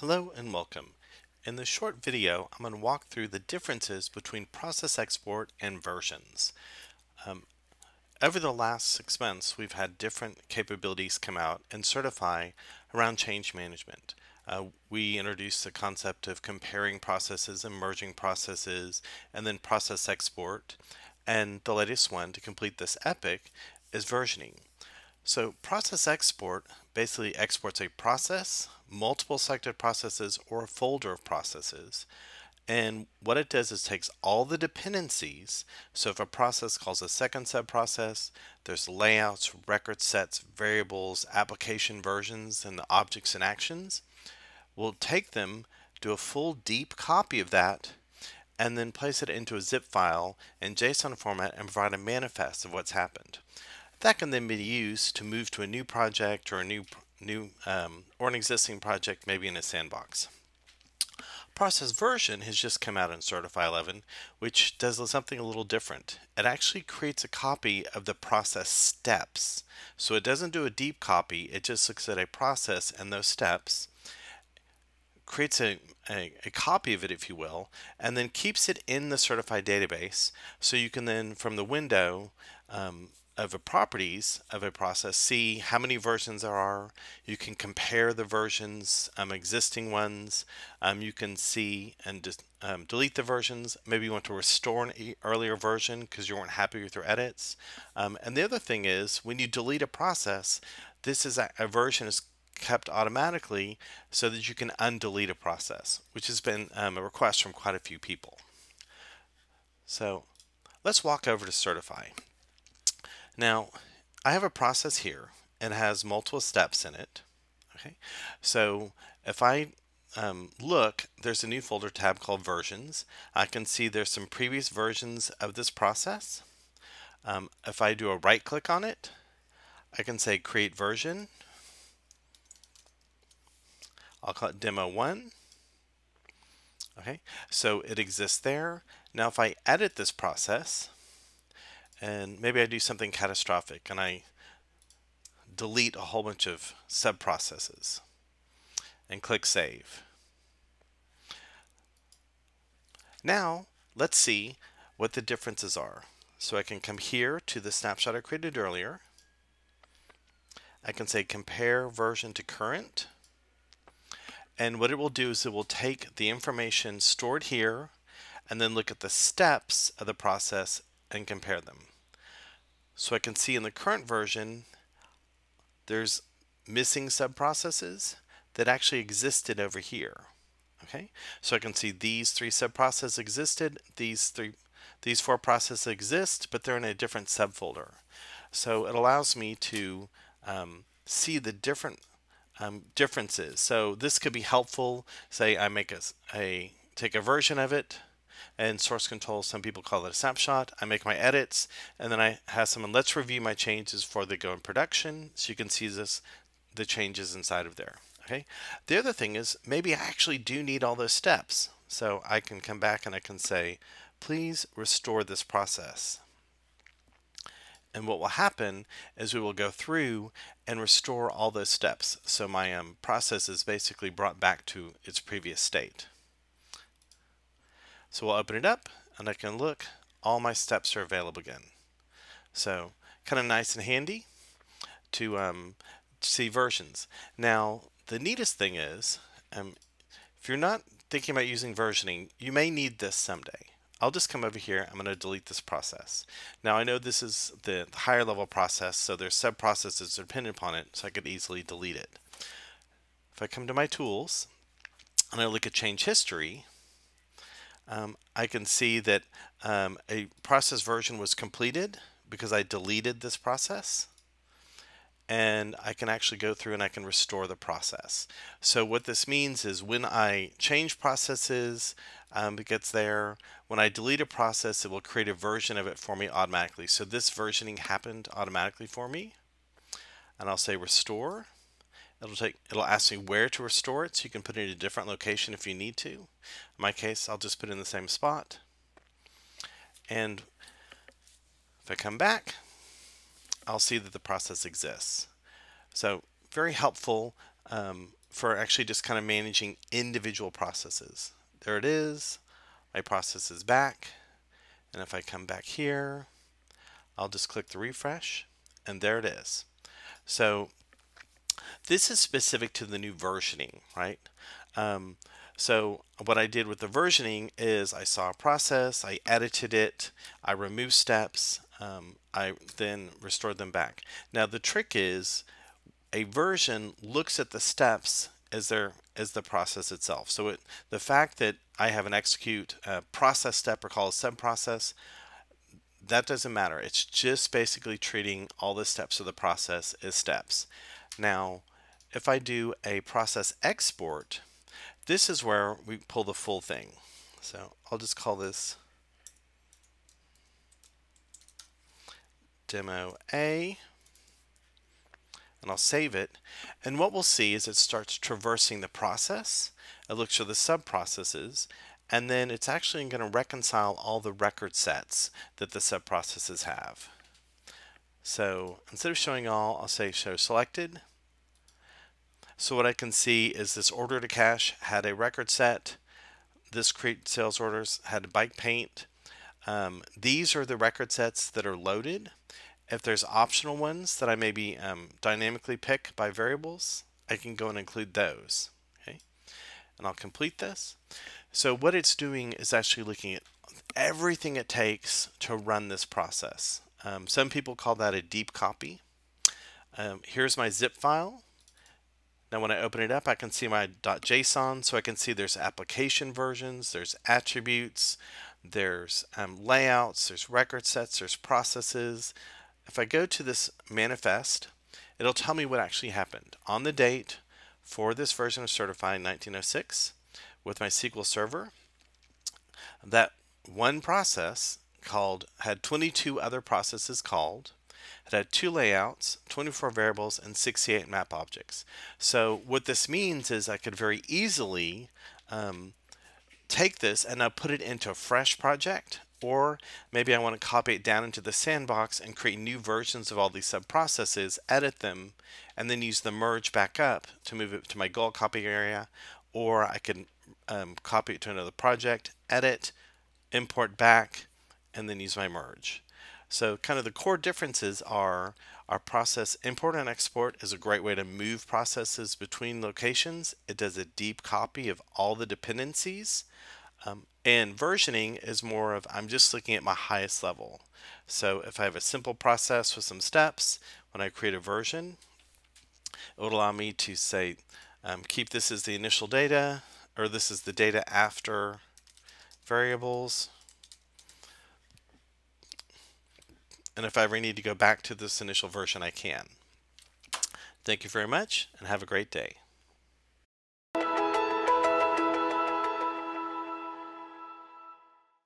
Hello and welcome. In this short video, I'm going to walk through the differences between process export and versions. Um, over the last six months, we've had different capabilities come out and certify around change management. Uh, we introduced the concept of comparing processes and merging processes and then process export. And the latest one to complete this epic is versioning. So process export basically exports a process, multiple selected processes, or a folder of processes. And what it does is takes all the dependencies. So if a process calls a second subprocess, there's layouts, record sets, variables, application versions, and the objects and actions. We'll take them, do a full deep copy of that, and then place it into a zip file in JSON format and provide a manifest of what's happened. That can then be used to move to a new project or a new new um, or an existing project, maybe in a sandbox. Process version has just come out in Certify 11, which does something a little different. It actually creates a copy of the process steps. So it doesn't do a deep copy, it just looks at a process and those steps, creates a, a, a, copy of it, if you will, and then keeps it in the certified database. So you can then, from the window, um, of the properties of a process, see how many versions there are. You can compare the versions, um, existing ones. Um, you can see and um, delete the versions. Maybe you want to restore an earlier version because you weren't happy with your edits. Um, and the other thing is when you delete a process, this is a, a version is kept automatically so that you can undelete a process, which has been um, a request from quite a few people. So let's walk over to Certify. Now, I have a process here and has multiple steps in it. Okay, so if I um, look, there's a new folder tab called versions. I can see there's some previous versions of this process. Um, if I do a right click on it, I can say create version. I'll call it demo one. Okay, so it exists there. Now if I edit this process, and maybe I do something catastrophic and I delete a whole bunch of sub processes and click save. Now let's see what the differences are. So I can come here to the snapshot I created earlier. I can say compare version to current. And what it will do is it will take the information stored here and then look at the steps of the process and compare them. So I can see in the current version, there's missing subprocesses that actually existed over here. Okay, so I can see these three subprocesses existed, these three, these four processes exist, but they're in a different subfolder. So it allows me to um, see the different um, differences. So this could be helpful. Say I make a, a take a version of it, and source control, some people call it a snapshot. I make my edits and then I have someone, let's review my changes before they go in production. So you can see this, the changes inside of there. Okay. The other thing is maybe I actually do need all those steps. So I can come back and I can say, please restore this process. And what will happen is we will go through and restore all those steps. So my um, process is basically brought back to its previous state. So we'll open it up and I can look, all my steps are available again. So kind of nice and handy to um, see versions. Now the neatest thing is, um, if you're not thinking about using versioning, you may need this someday. I'll just come over here, I'm going to delete this process. Now I know this is the higher level process, so there's sub processes dependent upon it, so I could easily delete it. If I come to my tools, and I look at change history, um, I can see that um, a process version was completed because I deleted this process and I can actually go through and I can restore the process. So what this means is when I change processes, um, it gets there. When I delete a process, it will create a version of it for me automatically. So this versioning happened automatically for me. And I'll say restore. It'll take it'll ask me where to restore it so you can put it in a different location if you need to. In my case, I'll just put it in the same spot. And if I come back, I'll see that the process exists. So very helpful um, for actually just kind of managing individual processes. There it is. My process is back. And if I come back here, I'll just click the refresh and there it is. So this is specific to the new versioning, right? Um, so what I did with the versioning is I saw a process, I edited it, I removed steps, um, I then restored them back. Now the trick is a version looks at the steps as their as the process itself. So it, the fact that I have an execute uh, process step or call a sub process, that doesn't matter. It's just basically treating all the steps of the process as steps. Now, if I do a process export, this is where we pull the full thing. So I'll just call this demo A and I'll save it. And what we'll see is it starts traversing the process. It looks for the sub-processes and then it's actually going to reconcile all the record sets that the sub-processes have. So instead of showing all, I'll say show selected so what I can see is this order to cash had a record set. This create sales orders had a bike paint. Um, these are the record sets that are loaded. If there's optional ones that I maybe um, dynamically pick by variables, I can go and include those. Okay, and I'll complete this. So what it's doing is actually looking at everything it takes to run this process. Um, some people call that a deep copy. Um, here's my zip file. Now when I open it up, I can see my .json, so I can see there's application versions, there's attributes, there's um, layouts, there's record sets, there's processes. If I go to this manifest, it'll tell me what actually happened on the date for this version of Certify 1906 with my SQL Server. That one process called had 22 other processes called it had two layouts, 24 variables, and 68 map objects. So what this means is I could very easily um, take this and now put it into a fresh project or maybe I want to copy it down into the sandbox and create new versions of all these sub-processes, edit them, and then use the merge back up to move it to my gold copy area, or I can um, copy it to another project, edit, import back, and then use my merge. So kind of the core differences are our process import and export is a great way to move processes between locations. It does a deep copy of all the dependencies. Um, and versioning is more of I'm just looking at my highest level. So if I have a simple process with some steps, when I create a version, it would allow me to say um, keep this as the initial data or this is the data after variables and if I ever need to go back to this initial version, I can. Thank you very much and have a great day.